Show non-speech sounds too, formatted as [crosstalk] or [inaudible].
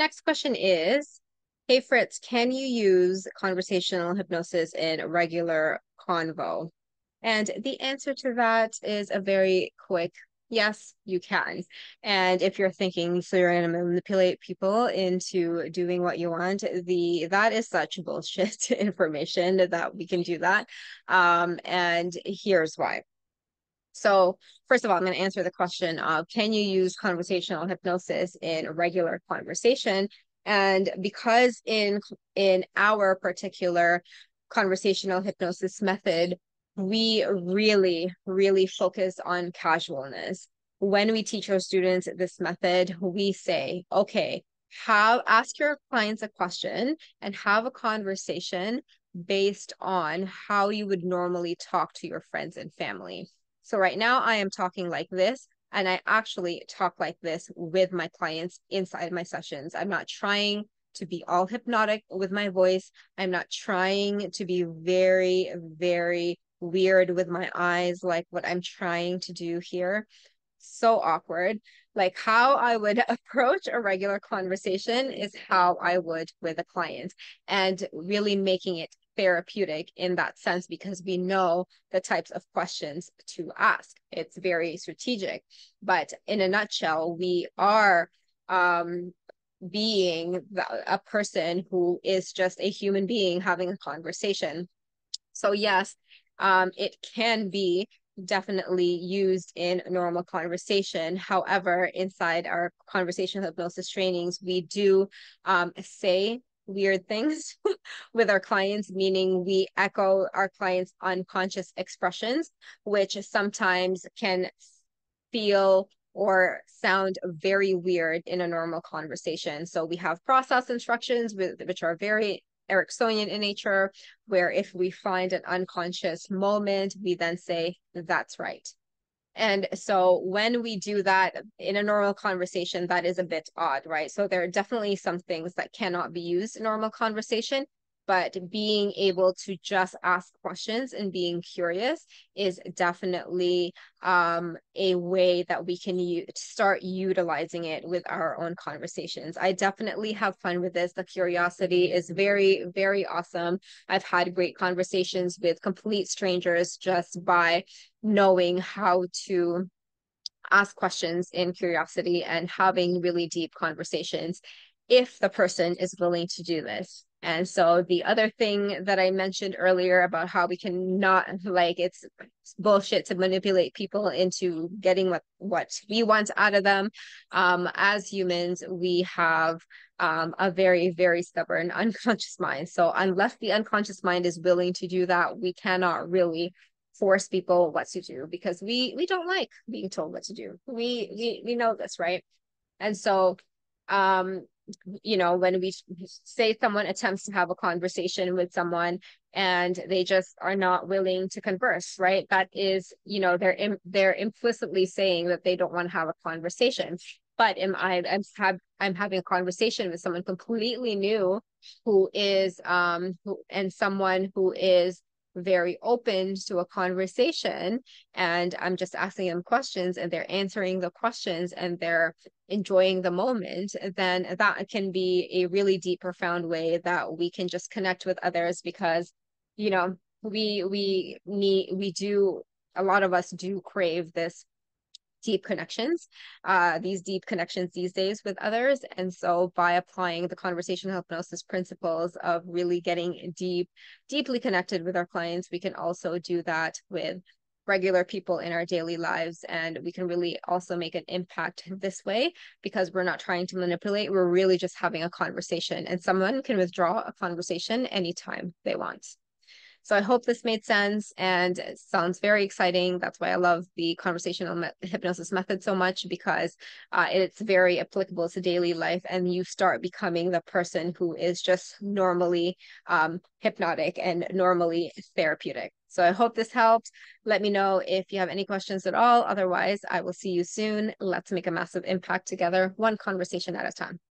Next question is, hey Fritz, can you use conversational hypnosis in regular convo? And the answer to that is a very quick yes, you can. And if you're thinking, so you're going to manipulate people into doing what you want, the that is such bullshit [laughs] information that we can do that. Um, and here's why. So first of all, I'm going to answer the question of can you use conversational hypnosis in a regular conversation? And because in in our particular conversational hypnosis method, we really, really focus on casualness. When we teach our students this method, we say, okay, have ask your clients a question and have a conversation based on how you would normally talk to your friends and family. So right now I am talking like this and I actually talk like this with my clients inside my sessions. I'm not trying to be all hypnotic with my voice. I'm not trying to be very, very weird with my eyes, like what I'm trying to do here. So awkward. Like how I would [laughs] approach a regular conversation is how I would with a client, and really making it therapeutic in that sense because we know the types of questions to ask. It's very strategic. But in a nutshell, we are um, being a person who is just a human being having a conversation. So, yes, um, it can be definitely used in normal conversation. However, inside our conversation hypnosis trainings, we do um, say weird things [laughs] with our clients, meaning we echo our clients' unconscious expressions, which sometimes can feel or sound very weird in a normal conversation. So we have process instructions with, which are very Ericksonian in nature, where if we find an unconscious moment, we then say, that's right. And so when we do that in a normal conversation, that is a bit odd, right? So there are definitely some things that cannot be used in normal conversation, but being able to just ask questions and being curious is definitely um, a way that we can u- start utilizing it with our own conversations. I definitely have fun with this. The curiosity is very, very awesome. I've had great conversations with complete strangers just by knowing how to ask questions in curiosity and having really deep conversations if the person is willing to do this. And so the other thing that I mentioned earlier about how we can not like it's bullshit to manipulate people into getting what what we want out of them. Um, as humans, we have um, a very very stubborn [laughs] unconscious mind. So unless the unconscious mind is willing to do that, we cannot really force people what to do because we we don't like being told what to do. We we we know this, right? And so um you know when we say someone attempts to have a conversation with someone and they just are not willing to converse right? That is you know they're Im- they're implicitly saying that they don't want to have a conversation. But am I I'm have I'm having a conversation with someone completely new who is um who, and someone who is very open to a conversation and I'm just asking them questions and they're answering the questions and they're enjoying the moment, then that can be a really deep, profound way that we can just connect with others because, you know, we we need we do a lot of us do crave this deep connections, uh, these deep connections these days with others. And so by applying the conversational hypnosis principles of really getting deep, deeply connected with our clients, we can also do that with regular people in our daily lives. And we can really also make an impact this way because we're not trying to manipulate. We're really just having a conversation and someone can withdraw a conversation anytime they want so I hope this made sense and sounds very exciting. That's why I love the conversational me- hypnosis method so much because uh, it's very applicable to daily life and you start becoming the person who is just normally um, hypnotic and normally therapeutic. So I hope this helped. Let me know if you have any questions at all. Otherwise, I will see you soon. Let's make a massive impact together, one conversation at a time.